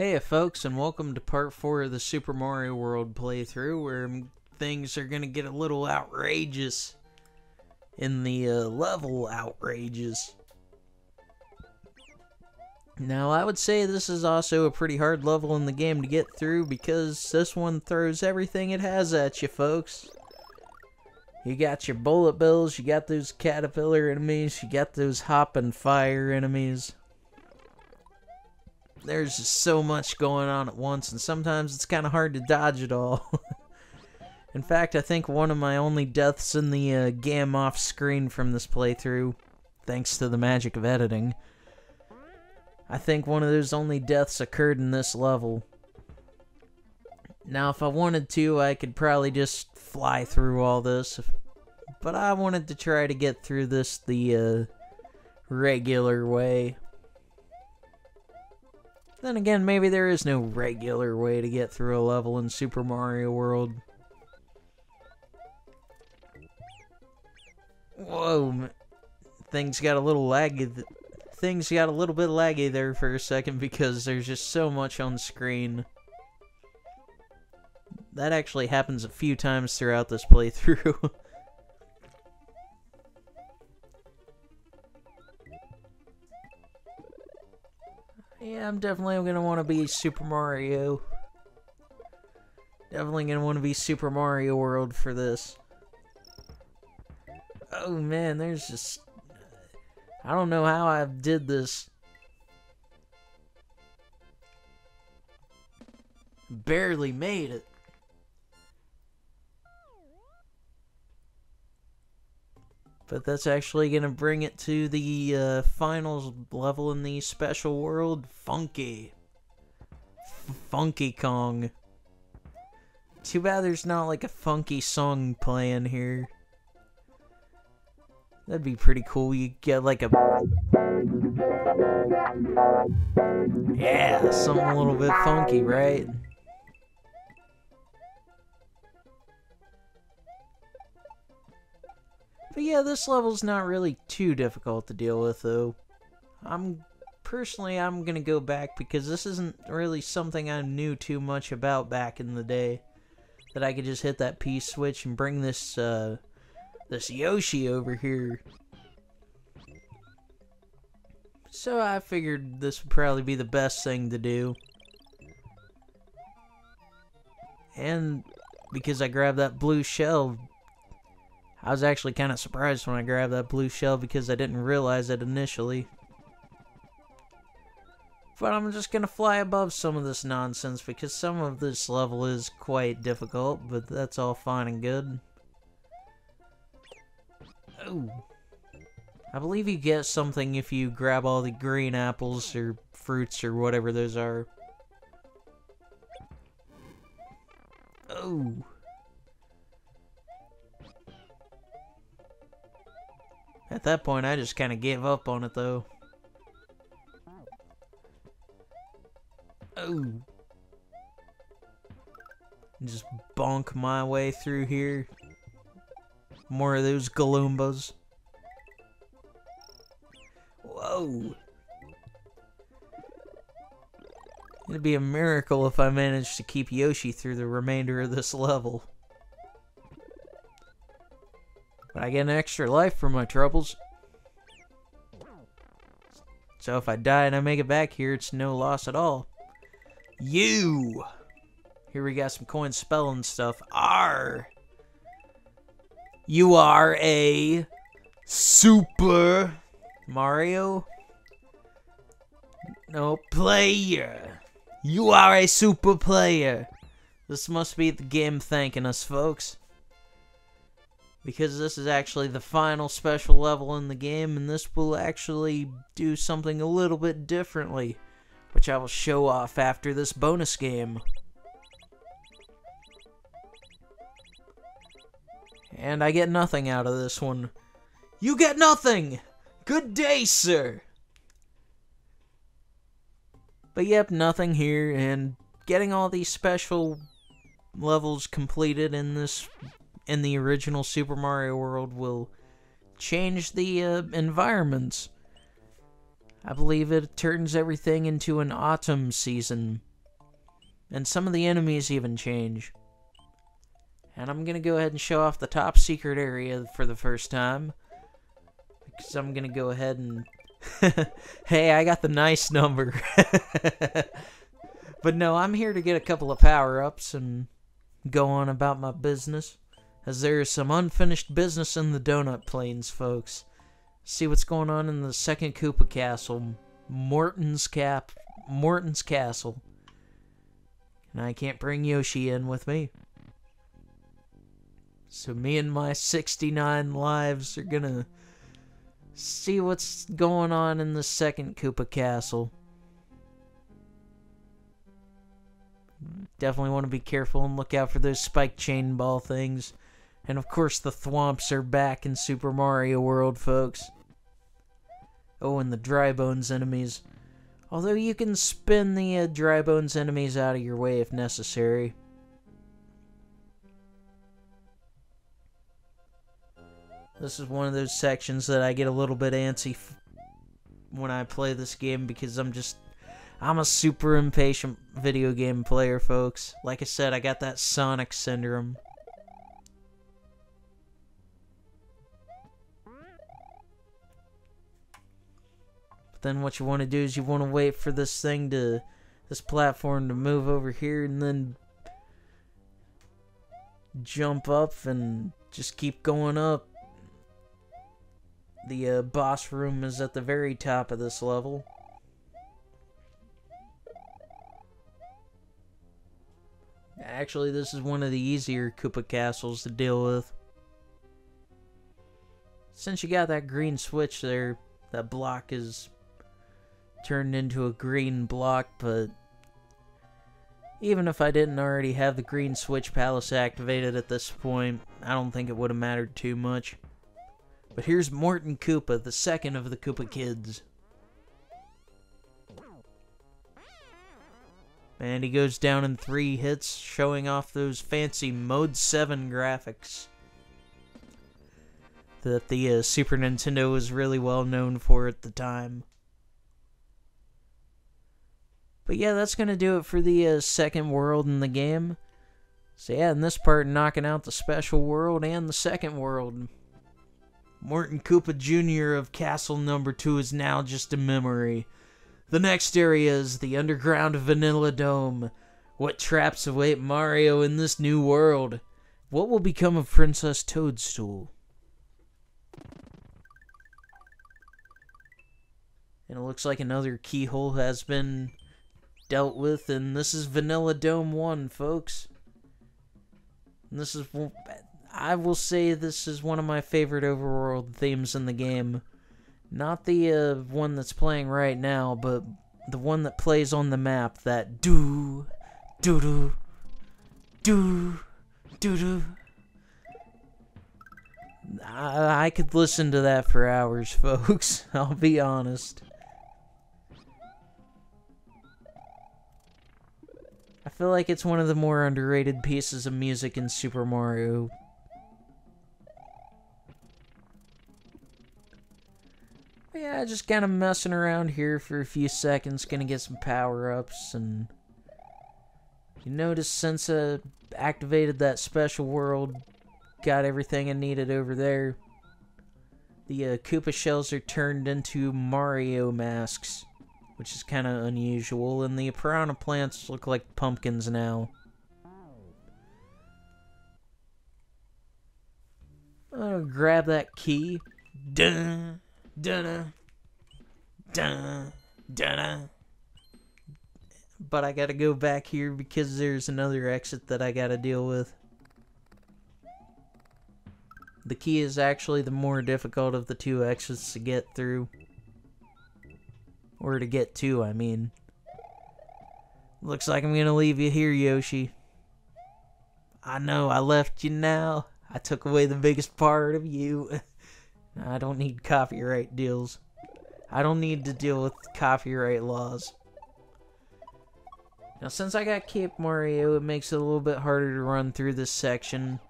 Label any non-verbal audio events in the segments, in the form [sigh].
Hey folks, and welcome to part 4 of the Super Mario World playthrough, where things are gonna get a little outrageous in the uh, level outrageous. Now, I would say this is also a pretty hard level in the game to get through because this one throws everything it has at you, folks. You got your bullet bills, you got those caterpillar enemies, you got those hopping fire enemies there's just so much going on at once, and sometimes it's kind of hard to dodge it all. [laughs] in fact, I think one of my only deaths in the uh, game off screen from this playthrough, thanks to the magic of editing, I think one of those only deaths occurred in this level. Now, if I wanted to, I could probably just fly through all this, but I wanted to try to get through this the uh, regular way. Then again, maybe there is no regular way to get through a level in Super Mario World. Whoa, things got a little laggy. Things got a little bit laggy there for a second because there's just so much on screen. That actually happens a few times throughout this playthrough. [laughs] Yeah, I'm definitely to want to be Super Mario. Definitely to want to be Super Mario World for this. Oh man, there's just... I don't know how I did this. Barely made it. But that's actually going to bring it to the uh, finals level in the special world, Funky. F funky Kong. Too bad there's not like a funky song playing here. That'd be pretty cool. You get like a... Yeah, something a little bit funky, right? But yeah, this level's not really too difficult to deal with, though. I'm personally, I'm gonna go back because this isn't really something I knew too much about back in the day. That I could just hit that P switch and bring this, uh, this Yoshi over here. So I figured this would probably be the best thing to do. And because I grabbed that blue shell I was actually kind of surprised when I grabbed that blue shell because I didn't realize it initially. But I'm just going to fly above some of this nonsense because some of this level is quite difficult, but that's all fine and good. Oh. I believe you get something if you grab all the green apples or fruits or whatever those are. Oh. At that point, I just kind of gave up on it, though. Oh. Just bonk my way through here. More of those Galoombas. Whoa. It'd be a miracle if I managed to keep Yoshi through the remainder of this level. But I get an extra life for my troubles. So if I die and I make it back here, it's no loss at all. You! Here we got some coin spelling stuff. R. You are a Super Mario? No, player. You are a super player. This must be the game thanking us, folks because this is actually the final special level in the game and this will actually do something a little bit differently which I will show off after this bonus game. And I get nothing out of this one. You get nothing! Good day, sir! But yep, nothing here, and getting all these special levels completed in this in the original Super Mario World will change the uh, environments. I believe it turns everything into an autumn season And some of the enemies even change. And I'm to go ahead and show off the top secret area for the first time. Because I'm to go ahead and... [laughs] hey, I got the nice number. [laughs] but no, I'm here to get a couple of power-ups and go on about my business. As there is some unfinished business in the Donut Plains, folks. See what's going on in the second Koopa Castle. Morton's Cap... Morton's Castle. And I can't bring Yoshi in with me. So me and my 69 lives are gonna see what's going on in the second Koopa Castle. Definitely want to be careful and look out for those spike chain ball things. And of course the Thwomps are back in Super Mario World, folks. Oh, and the Dry Bones enemies. Although you can spin the uh, Dry Bones enemies out of your way if necessary. This is one of those sections that I get a little bit antsy when I play this game because I'm just I'm a super impatient video game player, folks. Like I said, I got that Sonic syndrome. Then what you want to do is you want to wait for this thing to this platform to move over here and then jump up and just keep going up the uh, boss room is at the very top of this level. Actually, this is one of the easier Koopa castles to deal with. Since you got that green switch there, that block is turned into a green block, but even if I didn't already have the green switch palace activated at this point, I don't think it would have mattered too much. But here's Morton Koopa, the second of the Koopa kids. And he goes down in three hits, showing off those fancy Mode 7 graphics that the uh, Super Nintendo was really well known for at the time. But yeah, that's going to do it for the uh, second world in the game. So yeah, in this part, knocking out the special world and the second world. Morton Koopa Jr. of Castle Number 2 is now just a memory. The next area is the underground Vanilla Dome. What traps await Mario in this new world? What will become of Princess Toadstool? And it looks like another keyhole has been dealt with, and this is Vanilla Dome 1, folks. And this is I will say this is one of my favorite overworld themes in the game. Not the uh, one that's playing right now, but the one that plays on the map. That do, do do, do, do do. I, I could listen to that for hours, [laughs] folks. I'll be honest. Feel like it's one of the more underrated pieces of music in Super Mario yeah, just kind of messing around here for a few seconds. Gonna get some power-ups, and... You notice since I activated that special world, got everything I needed over there. The uh, Koopa shells are turned into Mario masks, which is kind of unusual, and the piranha plants look like pumpkins now. I'll grab that key. Dun, dun, dun, dun. But I gotta go back here because there's another exit that I gotta deal with. The key is actually the more difficult of the two exits to get through. Or to get to, I mean. Looks like I'm gonna leave you here, Yoshi. I know, I left you now. I took away the biggest part of you. [laughs] I don't need copyright deals. I don't need to deal with copyright laws. Now, since I got Cape Mario, it makes it a little bit harder to run through this section.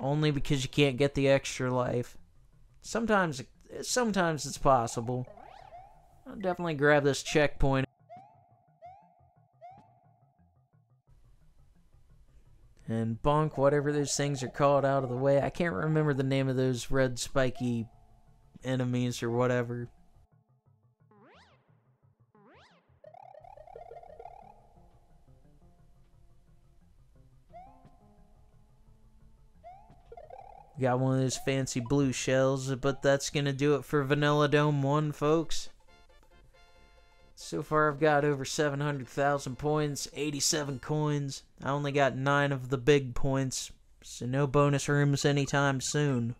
Only because you can't get the extra life. Sometimes, sometimes it's possible. I'll definitely grab this checkpoint. and bonk whatever those things are called out of the way. I can't remember the name of those red spiky enemies or whatever. Got one of those fancy blue shells, but that's going to do it for Vanilla Dome 1, folks. So far, I've got over 700,000 points, 87 coins. I only got 9 of the big points, so no bonus rooms anytime soon.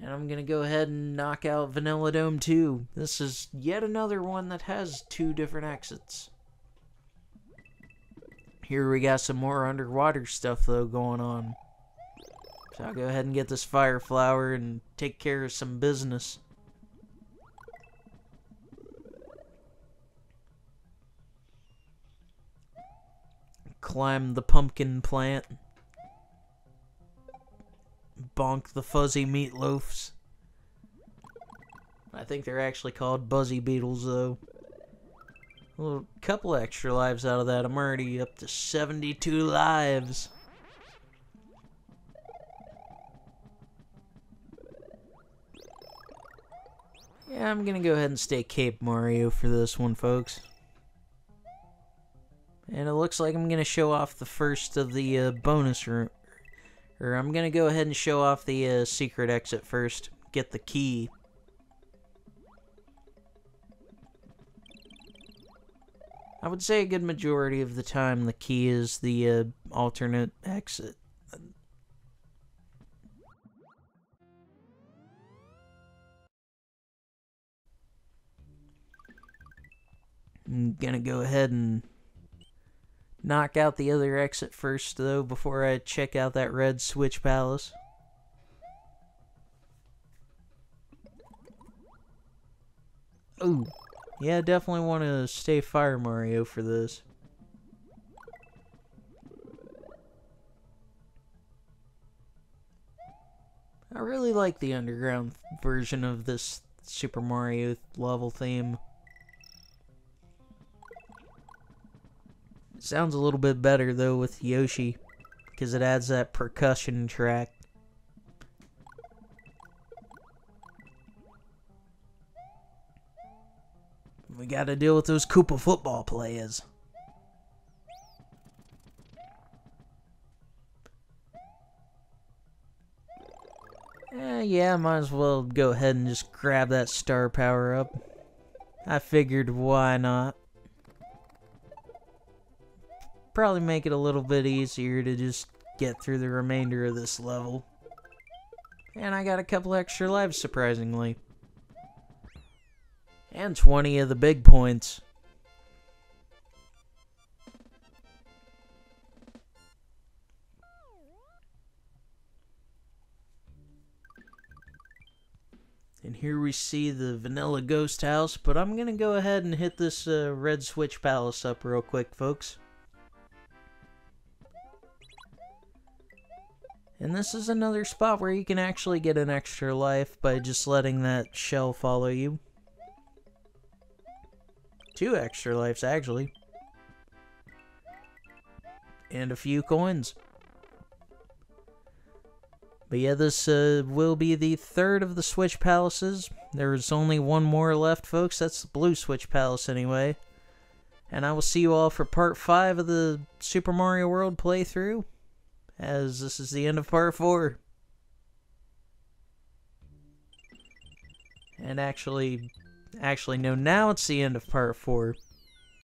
And I'm going to go ahead and knock out Vanilla Dome 2. This is yet another one that has two different exits. Here we got some more underwater stuff, though, going on. So I'll go ahead and get this fire flower and take care of some business. Climb the pumpkin plant. Bonk the fuzzy meatloafs. I think they're actually called buzzy beetles, though. A couple extra lives out of that. I'm already up to 72 lives. Yeah, I'm gonna go ahead and stay Cape Mario for this one, folks. And it looks like I'm gonna show off the first of the uh, bonus room. Or I'm gonna go ahead and show off the uh, secret exit first. Get the key. I would say a good majority of the time the key is the uh, alternate exit. I'm gonna go ahead and knock out the other exit first, though, before I check out that red switch palace. Ooh. Yeah, definitely want to stay Fire Mario for this. I really like the underground version of this Super Mario level theme. Sounds a little bit better though with Yoshi because it adds that percussion track. We gotta deal with those Koopa football players. Eh, yeah, might as well go ahead and just grab that star power up. I figured why not. Probably make it a little bit easier to just get through the remainder of this level. And I got a couple extra lives, surprisingly. And 20 of the big points. And here we see the Vanilla Ghost House, but I'm going to go ahead and hit this uh, Red Switch Palace up real quick, folks. And this is another spot where you can actually get an extra life by just letting that shell follow you. Two extra lives, actually. And a few coins. But yeah, this uh, will be the third of the Switch Palaces. There's only one more left, folks. That's the Blue Switch Palace, anyway. And I will see you all for part 5 of the Super Mario World playthrough, as this is the end of part 4. And actually, Actually, no, now it's the end of part 4.